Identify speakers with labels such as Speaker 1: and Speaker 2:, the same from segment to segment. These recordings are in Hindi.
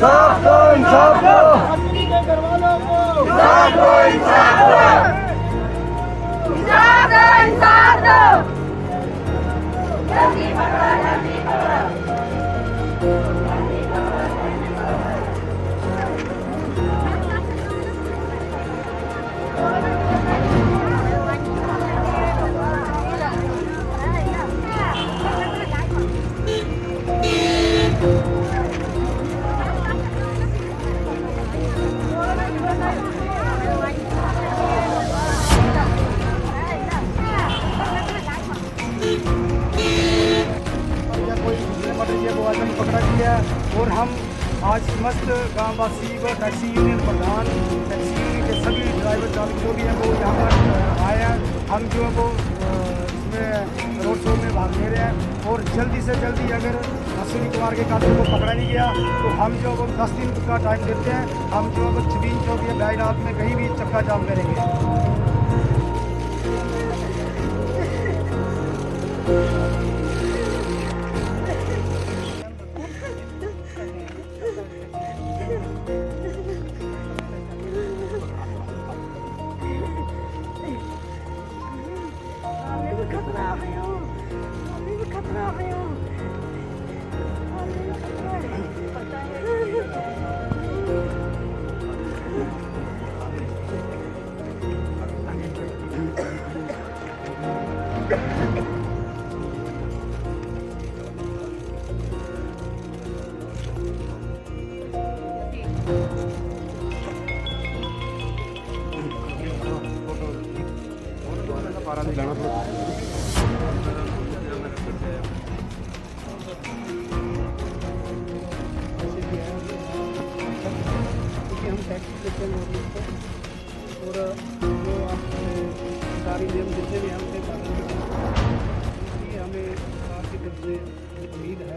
Speaker 1: सबको इंसाफ दो
Speaker 2: पत्नी के घर वालों को
Speaker 1: सबको इंसाफ दो
Speaker 3: हमें पकड़ा गया है और हम आज समस्त गाँववासी व टैक्सी यूनियन प्रधान, टैक्सी के सभी ड्राइवर चालक जो भी हैं वो यहाँ पर आए हैं। हम जो है वो इसमें रोड शो में भाग ले रहे हैं और जल्दी से जल्दी अगर अश्विनी कुमार के कातिल को पकड़ा नहीं गया तो हम जो वो दस दिन का टाइम देते हैं। हम जो है वो छबीन चौक या बैजनाथ में कहीं भी चक्का जाम करेंगे। क्योंकि हम टैक्सी लेते हैं नॉर्मल को और जो आप सरकारी नियम जितने भी हैं पालन हमें सरकार की तरफ़ से उम्मीद है।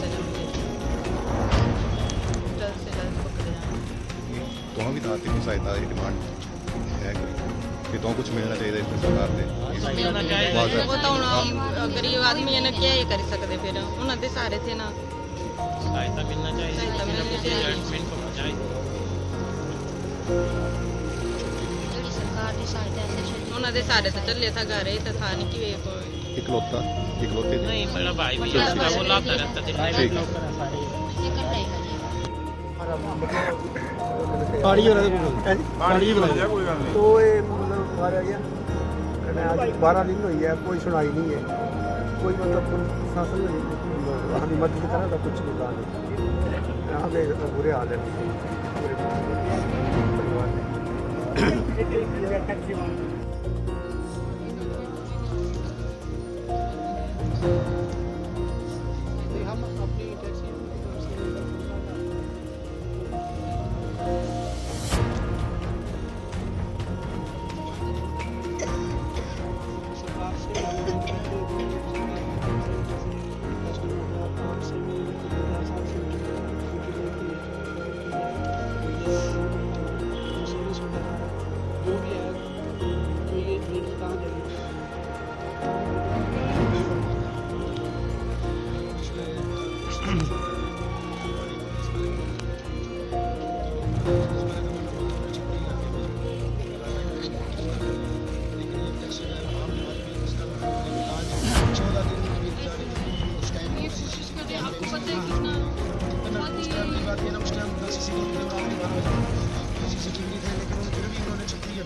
Speaker 4: ਦੋਹਾਂ ਵੀ ਦਾਤੀ ਨੂੰ ਸਹਾਇਤਾ ਦੀ ਡਿਮਾਂਡ ਹੈ ਕਿ ਤੋਂ ਕੁਝ ਮਿਲਣਾ ਚਾਹੀਦਾ ਇਸ ਸਰਕਾਰ ਦੇ
Speaker 5: वो तो हम गरीब आदमी है ना क्या ये कर सकते फिर उन्होंने सारे थे ना
Speaker 6: सहायता मिलना चाहिए
Speaker 5: सहायता मिलनी चाहिए।
Speaker 6: एडजस्टमेंट होना चाहिए
Speaker 7: ਜਿਹੜੀ ਸਰਕਾਰ ਦੀ ਸਹਾਇਤਾ ਹੈ ਤੇ
Speaker 5: ਉਹਨਾਂ ਦੇ ਸਾਰੇ ਤੇ ਚੱਲੇ ਤਾਂ ਘਰ ਇਹ ਤਾਂ ਥਾ ਨਹੀਂ ਕਿ ਵੇ ਕੋਈ
Speaker 4: ਇਕਲੌਤਾ ਇਕਲੌਤੇ ਦੀ
Speaker 6: नहीं मेरा भाई भी है उसका वो लाता रहता दिन में
Speaker 4: ਠੀਕ
Speaker 7: ਇਹ ਕਰ ਰਹੇਗਾ ਜੀ
Speaker 3: ਪਾਣੀ ਹੋਣਾ ਦੇ ਕੋਲ ਪਾਣੀ ਬੁਲਾ ਜਾ ਕੋਈ ਗੱਲ ਨਹੀਂ। ਤੋ ਇਹ ਮਤਲਬ ਮਾਰਿਆ ਗਿਆ। ਕਹਿੰਦਾ ਅੱਜ 12 ਦਿਨ ਹੋਈ ਹੈ ਕੋਈ ਸੁਣਾਈ ਨਹੀਂ ਹੈ। ਕੋਈ ਮਤਲਬ ਪ੍ਰਸ਼ਾਸਨ ਨਹੀਂ ਸਾਡੀ ਮਦਦ ਕਰਨ ਦਾ ਕੁਝ ਨਹੀਂ ਕਰ ਰਿਹਾ ਆਹ ਦੇ ਬੁਰੇ ਹਾਲ ਹੈ। ਪੂਰੇ ਪਰਿਵਾਰ ਦੇ जो सीरीज़ वगैरह है जो भी है
Speaker 8: तो ये वीडियो कहाँ